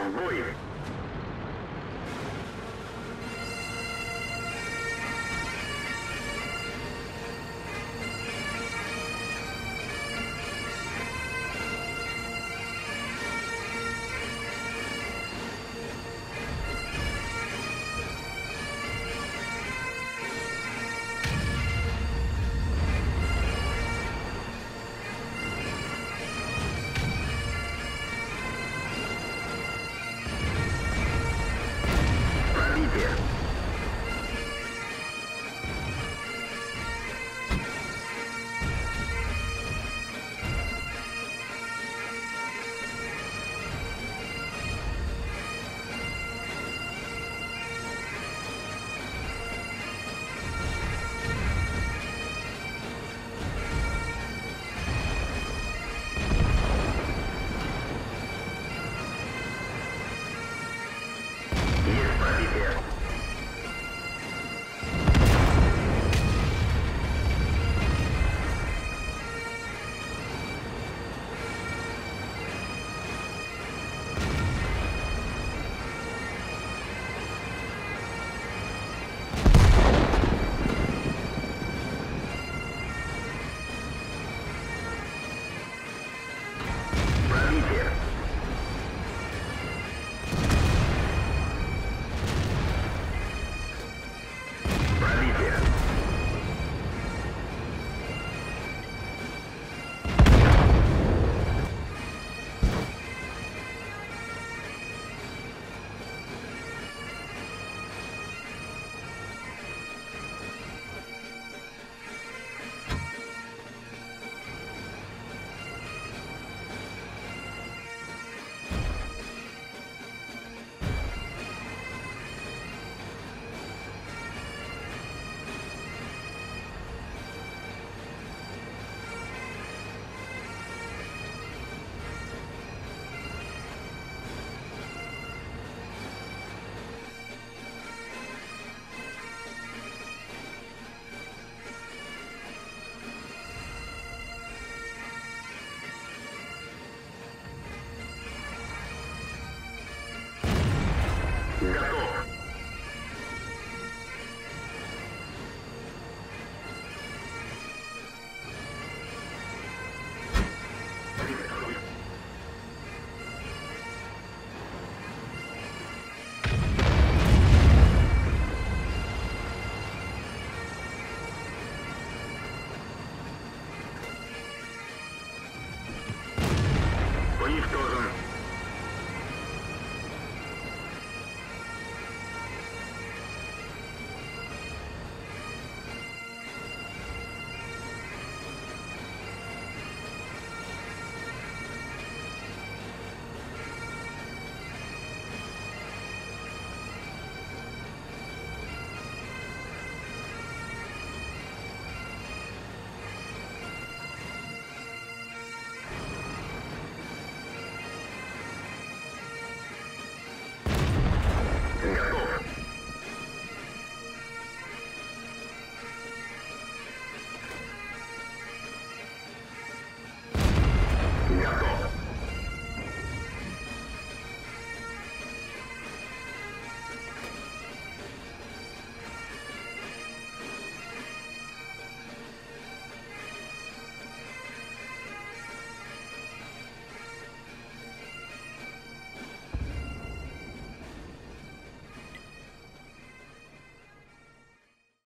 Convoy. leave here. here. Готов.